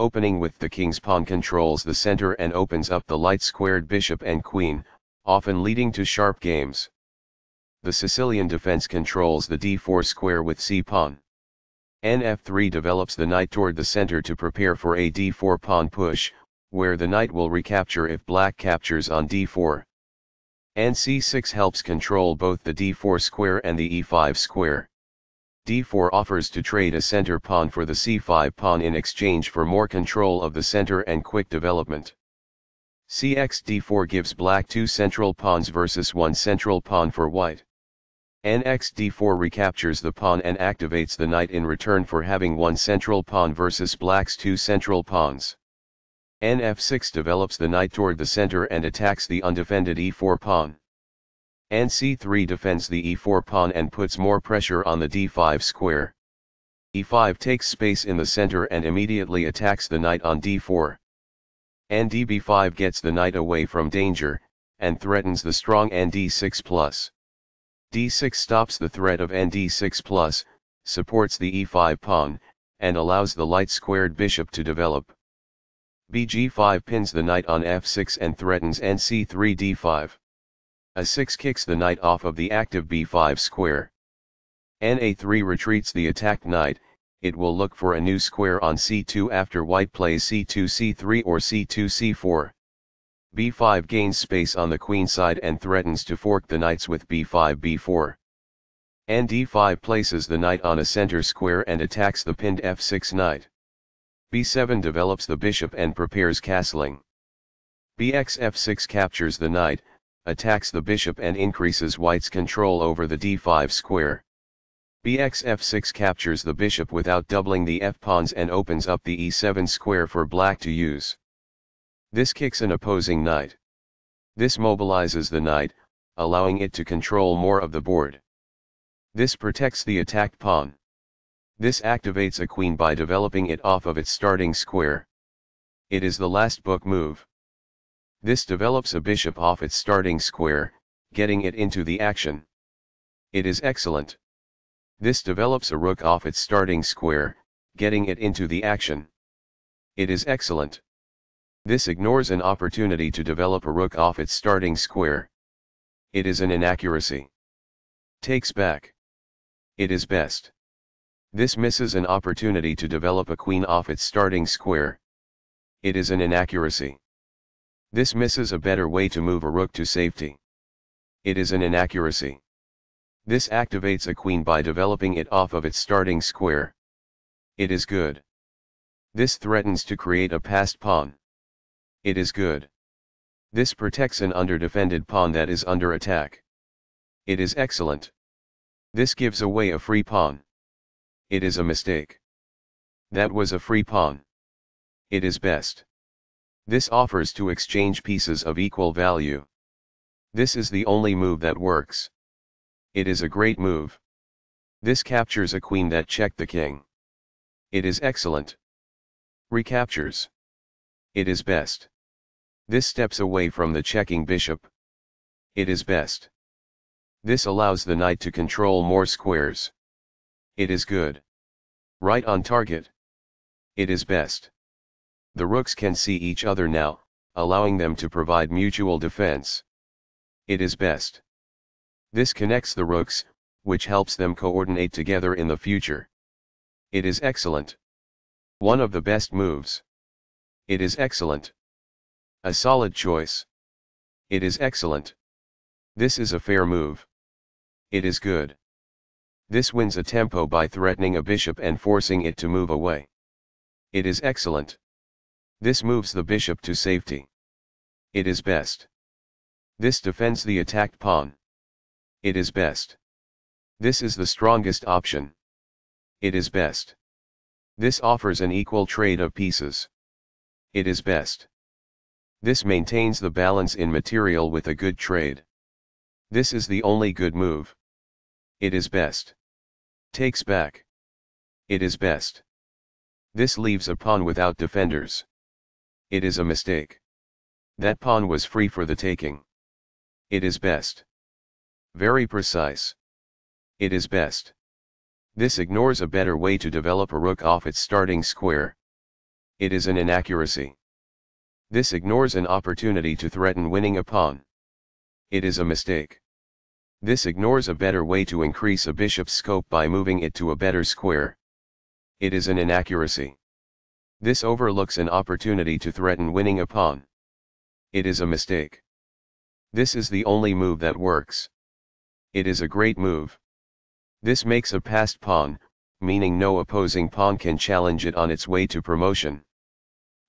opening with the king's pawn controls the center and opens up the light-squared bishop and queen, often leading to sharp games. The Sicilian defense controls the d4 square with c-pawn. nf3 develops the knight toward the center to prepare for a d4 pawn push, where the knight will recapture if black captures on d4. nc6 helps control both the d4 square and the e5 square. D4 offers to trade a center pawn for the c5 pawn in exchange for more control of the center and quick development. cx d4 gives black two central pawns versus one central pawn for white. nx d4 recaptures the pawn and activates the knight in return for having one central pawn versus black's two central pawns. nf6 develops the knight toward the center and attacks the undefended e4 pawn. Nc3 defends the e4 pawn and puts more pressure on the d5 square. e5 takes space in the center and immediately attacks the knight on d4. ndb5 gets the knight away from danger, and threatens the strong nd6 d6 stops the threat of nd6 supports the e5 pawn, and allows the light-squared bishop to develop bg5 pins the knight on f6 and threatens nc3 d5. A6 kicks the knight off of the active b5 square. na3 retreats the attacked knight, it will look for a new square on c2 after white plays c2 c3 or c2 c4. b5 gains space on the queen side and threatens to fork the knights with b5 b4. nd5 places the knight on a center square and attacks the pinned f6 knight b7 develops the bishop and prepares castling. bx f6 captures the knight, attacks the bishop and increases white's control over the d5 square. bx f6 captures the bishop without doubling the f-pawns and opens up the e7 square for black to use. This kicks an opposing knight. This mobilizes the knight, allowing it to control more of the board. This protects the attacked pawn. This activates a queen by developing it off of its starting square. It is the last book move. This develops a bishop off its starting square, getting it into the action. It is excellent. This develops a rook off its starting square, getting it into the action. It is excellent. This ignores an opportunity to develop a rook off its starting square. It is an inaccuracy. Takes back. It is best. This misses an opportunity to develop a queen off its starting square. It is an inaccuracy. This misses a better way to move a rook to safety. It is an inaccuracy. This activates a queen by developing it off of its starting square. It is good. This threatens to create a passed pawn. It is good. This protects an underdefended pawn that is under attack. It is excellent. This gives away a free pawn. It is a mistake. That was a free pawn. It is best. This offers to exchange pieces of equal value. This is the only move that works. It is a great move. This captures a queen that checked the king. It is excellent. Recaptures. It is best. This steps away from the checking bishop. It is best. This allows the knight to control more squares. It is good. Right on target. It is best. The rooks can see each other now, allowing them to provide mutual defense. It is best. This connects the rooks, which helps them coordinate together in the future. It is excellent. One of the best moves. It is excellent. A solid choice. It is excellent. This is a fair move. It is good. This wins a tempo by threatening a bishop and forcing it to move away. It is excellent. This moves the bishop to safety. It is best. This defends the attacked pawn. It is best. This is the strongest option. It is best. This offers an equal trade of pieces. It is best. This maintains the balance in material with a good trade. This is the only good move. It is best. Takes back. It is best. This leaves a pawn without defenders. It is a mistake. That pawn was free for the taking. It is best. Very precise. It is best. This ignores a better way to develop a rook off its starting square. It is an inaccuracy. This ignores an opportunity to threaten winning a pawn. It is a mistake. This ignores a better way to increase a bishop's scope by moving it to a better square. It is an inaccuracy. This overlooks an opportunity to threaten winning a pawn. It is a mistake. This is the only move that works. It is a great move. This makes a passed pawn, meaning no opposing pawn can challenge it on its way to promotion.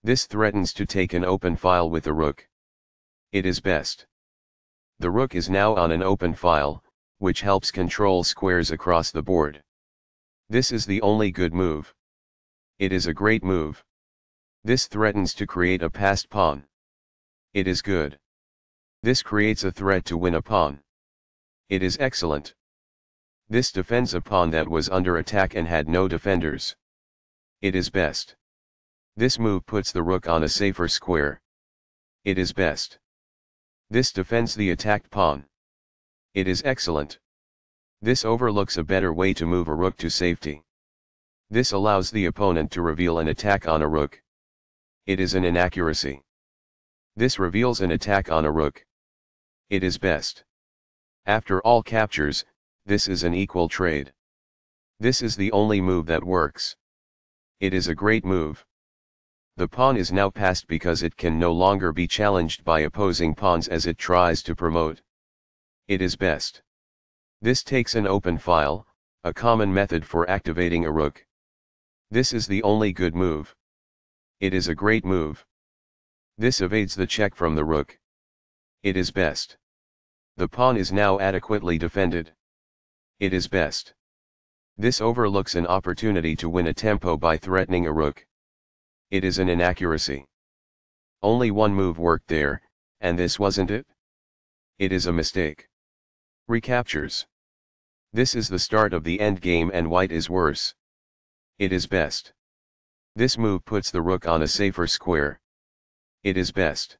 This threatens to take an open file with the rook. It is best. The rook is now on an open file, which helps control squares across the board. This is the only good move. It is a great move. This threatens to create a passed pawn. It is good. This creates a threat to win a pawn. It is excellent. This defends a pawn that was under attack and had no defenders. It is best. This move puts the rook on a safer square. It is best. This defends the attacked pawn. It is excellent. This overlooks a better way to move a rook to safety. This allows the opponent to reveal an attack on a rook. It is an inaccuracy. This reveals an attack on a rook. It is best. After all captures, this is an equal trade. This is the only move that works. It is a great move. The pawn is now passed because it can no longer be challenged by opposing pawns as it tries to promote. It is best. This takes an open file, a common method for activating a rook. This is the only good move. It is a great move. This evades the check from the rook. It is best. The pawn is now adequately defended. It is best. This overlooks an opportunity to win a tempo by threatening a rook. It is an inaccuracy. Only one move worked there, and this wasn't it? It is a mistake. Recaptures. This is the start of the endgame and white is worse. It is best. This move puts the rook on a safer square. It is best.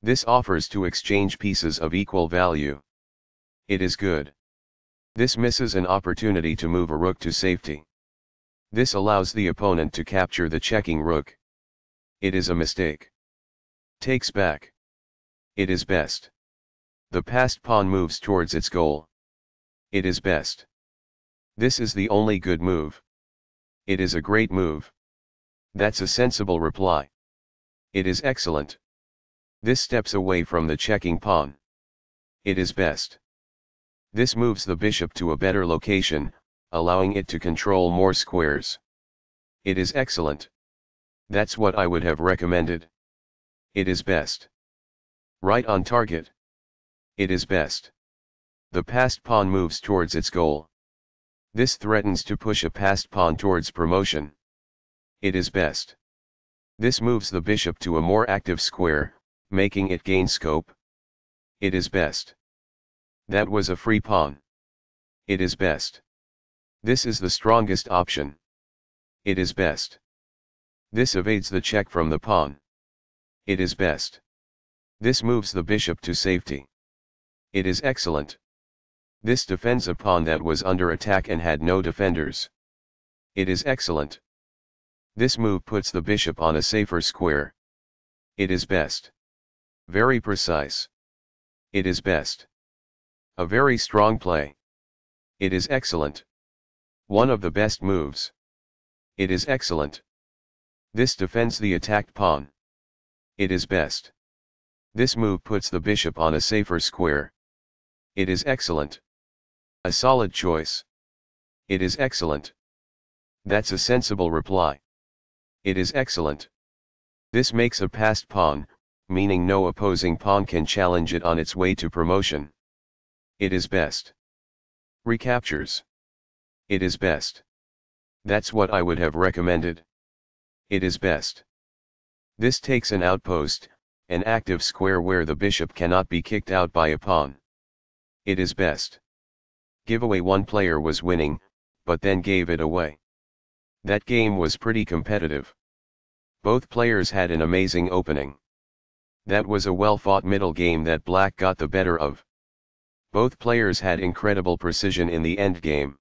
This offers to exchange pieces of equal value. It is good. This misses an opportunity to move a rook to safety. This allows the opponent to capture the checking rook. It is a mistake. Takes back. It is best. The passed pawn moves towards its goal. It is best. This is the only good move. It is a great move. That's a sensible reply. It is excellent. This steps away from the checking pawn. It is best. This moves the bishop to a better location, allowing it to control more squares. It is excellent. That's what I would have recommended. It is best. Right on target. It is best. The passed pawn moves towards its goal. This threatens to push a passed pawn towards promotion. It is best. This moves the bishop to a more active square, making it gain scope. It is best. That was a free pawn. It is best. This is the strongest option. It is best. This evades the check from the pawn. It is best. This moves the bishop to safety. It is excellent. This defends a pawn that was under attack and had no defenders. It is excellent. This move puts the bishop on a safer square. It is best. Very precise. It is best. A very strong play. It is excellent. One of the best moves. It is excellent. This defends the attacked pawn. It is best. This move puts the bishop on a safer square. It is excellent. A solid choice. It is excellent. That's a sensible reply. It is excellent. This makes a passed pawn, meaning no opposing pawn can challenge it on its way to promotion. It is best. Recaptures. It is best. That's what I would have recommended. It is best. This takes an outpost, an active square where the bishop cannot be kicked out by a pawn. It is best. Giveaway one player was winning, but then gave it away. That game was pretty competitive. Both players had an amazing opening. That was a well-fought middle game that black got the better of. Both players had incredible precision in the endgame.